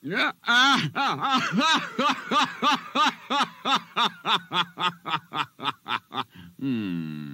hmm.